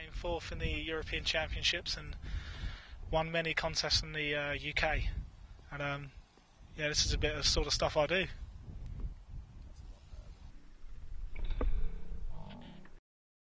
came fourth in the European Championships and won many contests in the uh, UK. And um, yeah, this is a bit of sort of stuff I do.